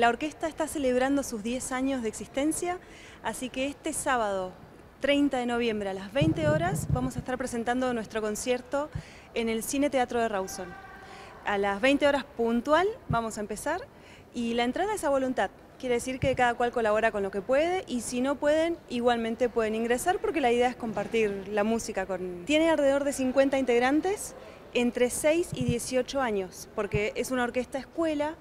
La orquesta está celebrando sus 10 años de existencia, así que este sábado 30 de noviembre a las 20 horas vamos a estar presentando nuestro concierto en el Cine Teatro de Rawson. A las 20 horas puntual vamos a empezar y la entrada es a voluntad. Quiere decir que cada cual colabora con lo que puede y si no pueden, igualmente pueden ingresar porque la idea es compartir la música con... Tiene alrededor de 50 integrantes entre 6 y 18 años, porque es una orquesta escuela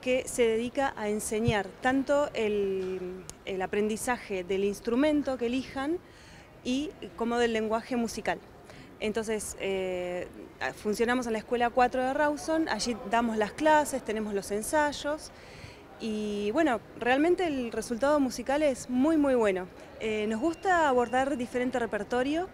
que se dedica a enseñar tanto el, aprendizaje del instrumento que elijan y como del lenguaje musical. Entonces, eh, funcionamos en la Escuela 4 de Rawson, allí damos las clases, tenemos los ensayos y bueno, realmente el resultado musical es muy muy bueno. Eh, nos gusta abordar diferente repertorio,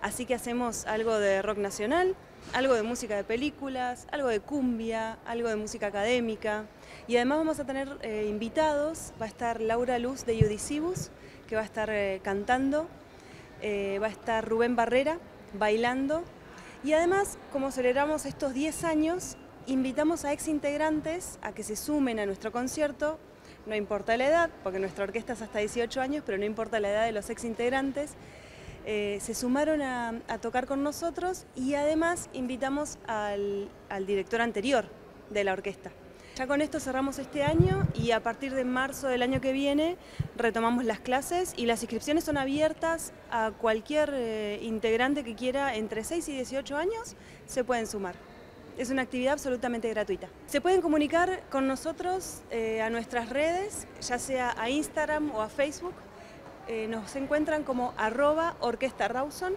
así que hacemos algo de rock nacional, algo de música de películas, algo de cumbia, algo de música académica. Y además vamos a tener eh, invitados, va a estar Laura Luz de Judicibus, que va a estar eh, cantando, eh, va a estar Rubén Barrera bailando. Y además, como celebramos estos 10 años, invitamos a ex integrantes a que se sumen a nuestro concierto, no importa la edad, porque nuestra orquesta es hasta 18 años, pero no importa la edad de los ex integrantes, eh, se sumaron a, tocar con nosotros y además invitamos al, director anterior de la orquesta. Ya con esto cerramos este año y a partir de marzo del año que viene retomamos las clases y las inscripciones son abiertas a cualquier eh, integrante que quiera entre 6 y 18 años, se pueden sumar. Es una actividad absolutamente gratuita. Se pueden comunicar con nosotros eh, a nuestras redes, ya sea a Instagram o a Facebook, eh, nos encuentran como arroba orquesta Rawson